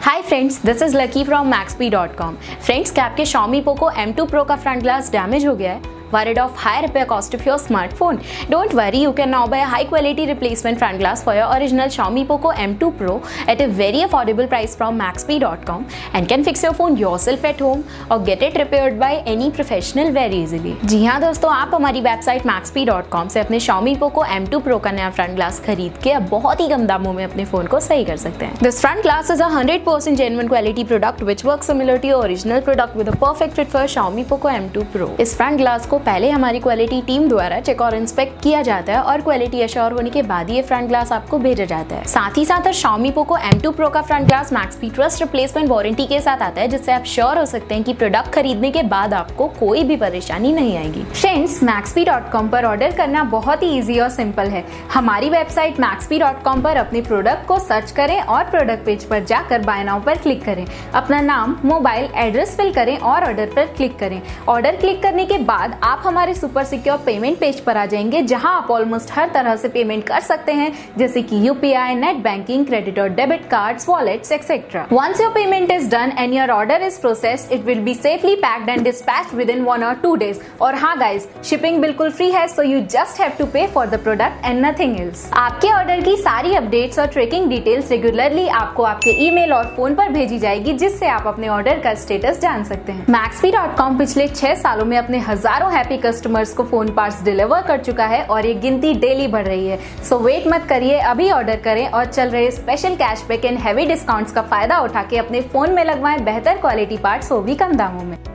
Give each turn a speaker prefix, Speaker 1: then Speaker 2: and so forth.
Speaker 1: Hi friends this is Lucky from MaxP dot com friends क्या आपके Xiaomi Poco M2 Pro का front glass damage हो गया है? Worried of high repair cost of your smartphone? Don't worry, you can now buy a high quality replacement front glass for your original Xiaomi Poco M2 Pro at a very affordable price from maxp.com and can fix your phone yourself at home or get it repaired by any professional very easily. जी हाँ दोस्तों आप हमारी website maxp.com से अपने Xiaomi Poco M2 Pro का नया front glass खरीद के अब बहुत ही कम दामों में अपने फ़ोन को सही कर सकते हैं This front glass is a 100% genuine quality product which works similar to your original product with a perfect fit for Xiaomi Poco M2 Pro. इस फ्रंट ग्लास को पहले हमारी क्वालिटी टीम द्वारा चेक और इंस्पेक्ट किया जाता है और क्वालिटी अश्योर होने के बाद ये फ्रंट ग्लास आपको भेजा जाता है। साथ ही साथ Xiaomi Poco M2 Pro का front glass MaxP trust replacement warranty के साथ आता है, जिससे आप श्योर हो सकते हैं कि प्रोडक्ट खरीदने के बाद आपको कोई भी परेशानी नहीं आएगी। फ्रेंड्स मैक्सपी.com पर ऑर्डर करना बहुत ही ईजी और सिंपल है। हमारी वेबसाइट मैक्सपी डॉट कॉम पर अपने प्रोडक्ट को सर्च करें और प्रोडक्ट पेज पर जाकर बाय नाउ पर क्लिक करें। अपना नाम मोबाइल एड्रेस फिल करें और ऑर्डर पर क्लिक करें। ऑर्डर क्लिक करने के बाद आप हमारे सुपर सिक्योर पेमेंट पेज पर आ जाएँगे, जहाँ आप ऑलमोस्ट हर तरह से पेमेंट कर सकते हैं, जैसे कि यूपीआई नेट बैंकिंग क्रेडिट और debit card wallet etcetera once your payment is done and your order is process it will be safely packed and dispatch within one or two days और हाँ guys shipping बिल्कुल free है so you just have to pay for the product and nothing else आपके order की सारी updates और tracking details regularly आपको आपके ईमेल और फ़ोन पर भेजी जाएगी, जिससे आप अपने ऑर्डर का स्टेटस जान सकते हैं। मैक्सपी.com पिछले छह सालों में अपने हज़ारों हैप्पी कस्टमर्स को फ़ोन पार्ट्स डिलीवर कर चुका है और ये गिनती डेली बढ़ रही है। सो so, वेट मत करिए अभी ऑर्डर करें और चल रहे special cashback and heavy discounts का फ़ायदा उठा के अपने फ़ोन में लगवाएँ बेहतर क्वालिटी पार्ट्स वो भी कम दामों में।